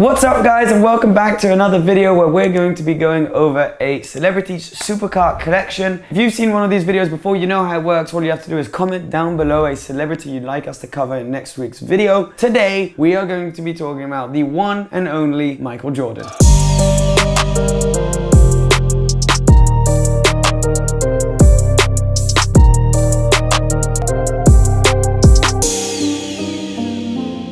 What's up guys and welcome back to another video where we're going to be going over a celebrities supercar collection. If you've seen one of these videos before, you know how it works. All you have to do is comment down below a celebrity you'd like us to cover in next week's video. Today, we are going to be talking about the one and only Michael Jordan.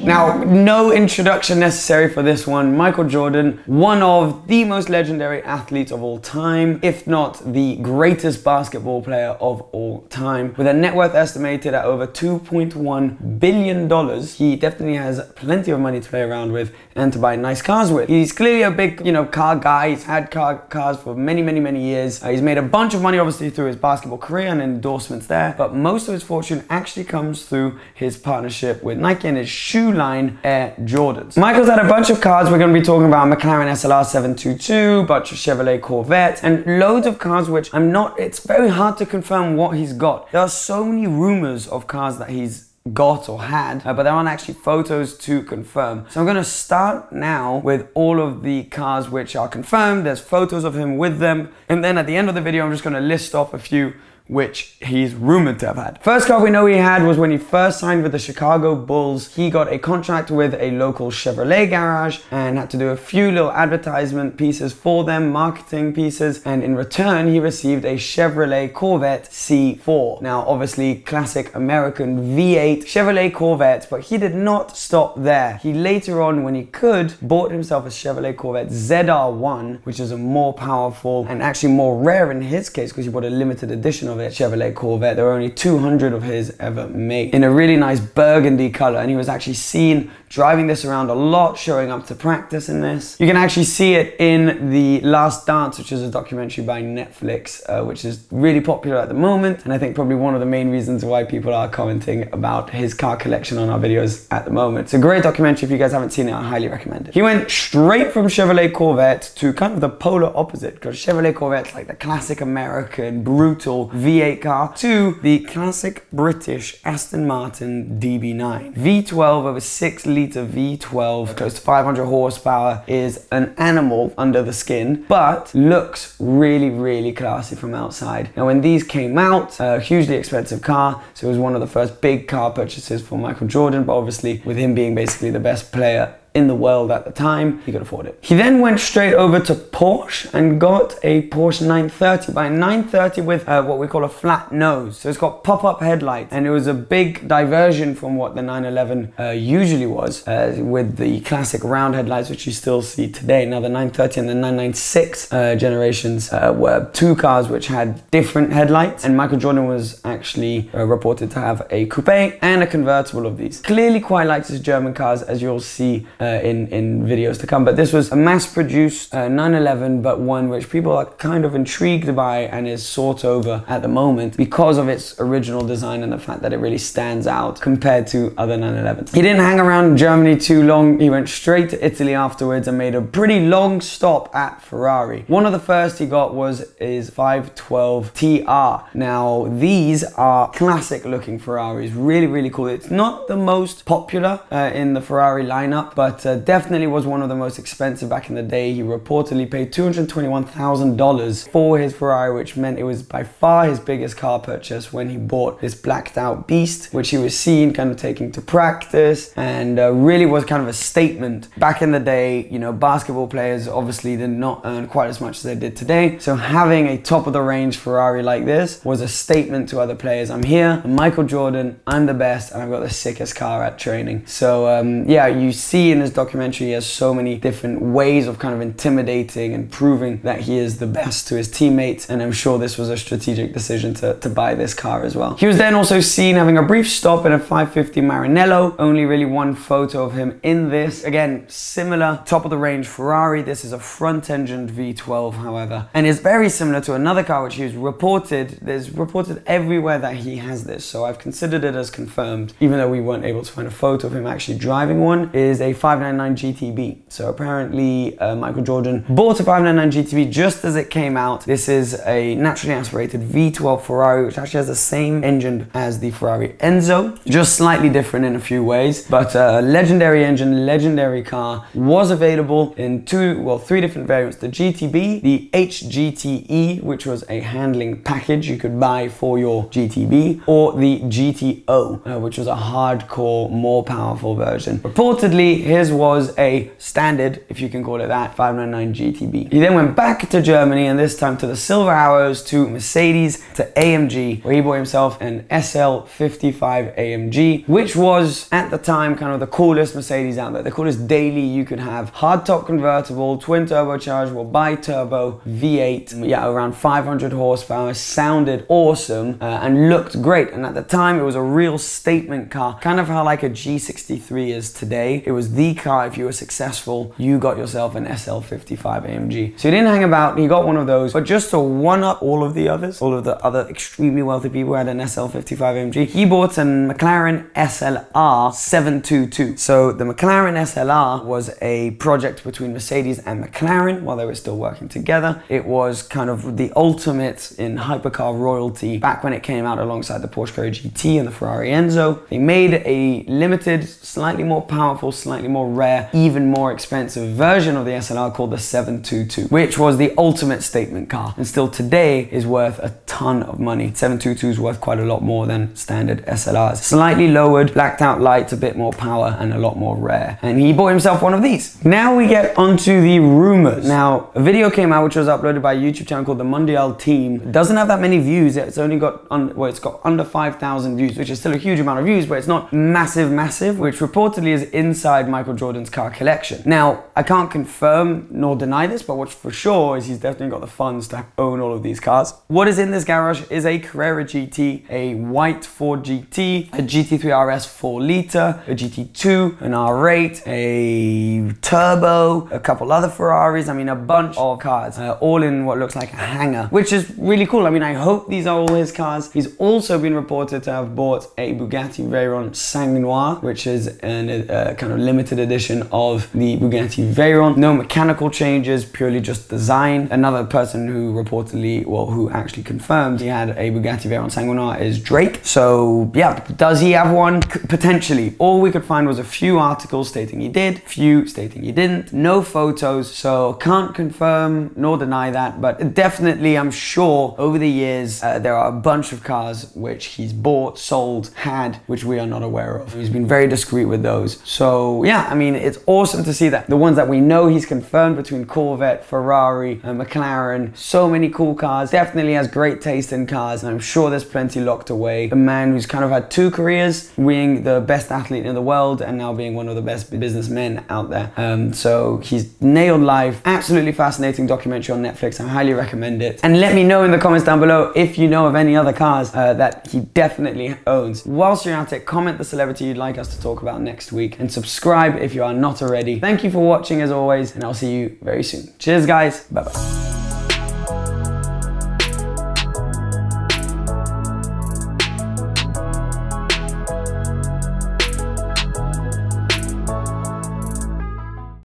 Now, no introduction necessary for this one. Michael Jordan, one of the most legendary athletes of all time, if not the greatest basketball player of all time. With a net worth estimated at over $2.1 billion, he definitely has plenty of money to play around with and to buy nice cars with. He's clearly a big, you know, car guy. He's had car cars for many, many, many years. Uh, he's made a bunch of money, obviously, through his basketball career and endorsements there. But most of his fortune actually comes through his partnership with Nike and his shoe line Air Jordans. Michael's had a bunch of cars. We're going to be talking about McLaren SLR 722, bunch of Chevrolet Corvette, and loads of cars which I'm not, it's very hard to confirm what he's got. There are so many rumors of cars that he's got or had, uh, but there aren't actually photos to confirm. So I'm gonna start now with all of the cars which are confirmed. There's photos of him with them. And then at the end of the video, I'm just gonna list off a few which he's rumored to have had. First car we know he had was when he first signed with the Chicago Bulls. He got a contract with a local Chevrolet garage and had to do a few little advertisement pieces for them, marketing pieces, and in return he received a Chevrolet Corvette C4. Now obviously classic American V8 Chevrolet Corvette, but he did not stop there. He later on, when he could, bought himself a Chevrolet Corvette ZR1, which is a more powerful and actually more rare in his case because he bought a limited edition of Chevrolet Corvette. There were only 200 of his ever made in a really nice burgundy color. And he was actually seen driving this around a lot, showing up to practice in this. You can actually see it in The Last Dance, which is a documentary by Netflix, uh, which is really popular at the moment. And I think probably one of the main reasons why people are commenting about his car collection on our videos at the moment. It's a great documentary. If you guys haven't seen it, I highly recommend it. He went straight from Chevrolet Corvette to kind of the polar opposite because Chevrolet Corvette's like the classic American, brutal V8 car to the classic British Aston Martin DB9. V12 over 6 litre V12, close to 500 horsepower, is an animal under the skin, but looks really, really classy from outside. Now, when these came out, a hugely expensive car, so it was one of the first big car purchases for Michael Jordan, but obviously with him being basically the best player in the world at the time, he could afford it. He then went straight over to Porsche and got a Porsche 930 by 930 with uh, what we call a flat nose. So it's got pop-up headlights and it was a big diversion from what the 911 uh, usually was uh, with the classic round headlights which you still see today. Now the 930 and the 996 uh, generations uh, were two cars which had different headlights and Michael Jordan was actually uh, reported to have a coupe and a convertible of these. Clearly quite likes his German cars as you'll see uh, in, in videos to come. But this was a mass-produced uh, 911, but one which people are kind of intrigued by and is sought over at the moment because of its original design and the fact that it really stands out compared to other 911s. He didn't hang around Germany too long. He went straight to Italy afterwards and made a pretty long stop at Ferrari. One of the first he got was his 512 TR. Now, these are classic looking Ferraris, really, really cool. It's not the most popular uh, in the Ferrari lineup, but but uh, definitely was one of the most expensive back in the day. He reportedly paid $221,000 for his Ferrari, which meant it was by far his biggest car purchase when he bought this blacked out beast, which he was seen kind of taking to practice and uh, really was kind of a statement. Back in the day, you know, basketball players obviously did not earn quite as much as they did today. So having a top of the range Ferrari like this was a statement to other players. I'm here, I'm Michael Jordan, I'm the best, and I've got the sickest car at training. So um, yeah, you see in this documentary, he has so many different ways of kind of intimidating and proving that he is the best to his teammates. And I'm sure this was a strategic decision to, to buy this car as well. He was then also seen having a brief stop in a 550 Maranello. Only really one photo of him in this. Again, similar top of the range Ferrari. This is a front engined V12, however, and is very similar to another car which he's reported. There's reported everywhere that he has this. So I've considered it as confirmed, even though we weren't able to find a photo of him actually driving one, is a 599 GTB. So apparently uh, Michael Jordan bought a 599 GTB just as it came out. This is a naturally aspirated V12 Ferrari, which actually has the same engine as the Ferrari Enzo, just slightly different in a few ways, but a legendary engine, legendary car, was available in two, well, three different variants. The GTB, the HGTE, which was a handling package you could buy for your GTB, or the GTO, uh, which was a hardcore, more powerful version. Reportedly, his was a standard, if you can call it that, 599 GTB. He then went back to Germany and this time to the Silver Arrows, to Mercedes, to AMG, where he bought himself an SL55 AMG, which was at the time kind of the coolest Mercedes out there, the coolest daily you could have. Hardtop convertible, twin turbocharged, well, bi-turbo V8, yeah, around 500 horsepower, sounded awesome uh, and looked great. And at the time, it was a real statement car, kind of how like a G63 is today. It was the car, if you were successful, you got yourself an SL55 AMG. So he didn't hang about, he got one of those, but just to one up all of the others, all of the other extremely wealthy people had an SL55 AMG, he bought an McLaren SLR 722. So the McLaren SLR was a project between Mercedes and McLaren while they were still working together. It was kind of the ultimate in hypercar royalty back when it came out alongside the Porsche Carrera GT and the Ferrari Enzo. They made a limited, slightly more powerful, slightly more rare, even more expensive version of the SLR called the 722, which was the ultimate statement car and still today is worth a ton of money. 722 is worth quite a lot more than standard SLRs. Slightly lowered, blacked out lights, a bit more power and a lot more rare. And he bought himself one of these. Now we get onto the rumors. Now, a video came out which was uploaded by a YouTube channel called the Mondial Team. It doesn't have that many views. It's only got, well, it's got under 5,000 views, which is still a huge amount of views, but it's not massive, massive, which reportedly is inside Michael Jordan's car collection. Now, I can't confirm nor deny this, but what's for sure is he's definitely got the funds to own all of these cars. What is in this garage is a Carrera GT, a white Ford GT, a GT3 RS 4 liter, a GT2, an R8, a turbo, a couple other Ferraris. I mean, a bunch of cars, uh, all in what looks like a hangar, which is really cool. I mean, I hope these are all his cars. He's also been reported to have bought a Bugatti Veyron Sang Noir, which is a uh, kind of limited edition of the Bugatti Veyron. No mechanical changes, purely just design. Another person who reportedly, well, who actually confirmed he had a Bugatti Veyron Sang Noir is Drake. So yeah, does he have one? C potentially. All we could find was a few articles stating he did, few stating he didn't, no photos. So can't confirm nor deny that, but definitely I'm sure over the years uh, there are a bunch of cars which he's bought, sold, had, which we are not aware of. He's been very discreet with those. So yeah, I mean, it's awesome to see that. The ones that we know he's confirmed between Corvette, Ferrari, and McLaren, so many cool cars. Definitely has great taste in cars, and I'm sure there's plenty locked away. A man who's kind of had two careers, being the best athlete in the world and now being one of the best businessmen out there. Um, so he's nailed life. Absolutely fascinating documentary on Netflix. I highly recommend it. And let me know in the comments down below if you know of any other cars uh, that he definitely owns. Whilst you're at it, comment the celebrity you'd like us to talk about next week and subscribe if you are not already. Thank you for watching as always, and I'll see you very soon. Cheers, guys. Bye bye.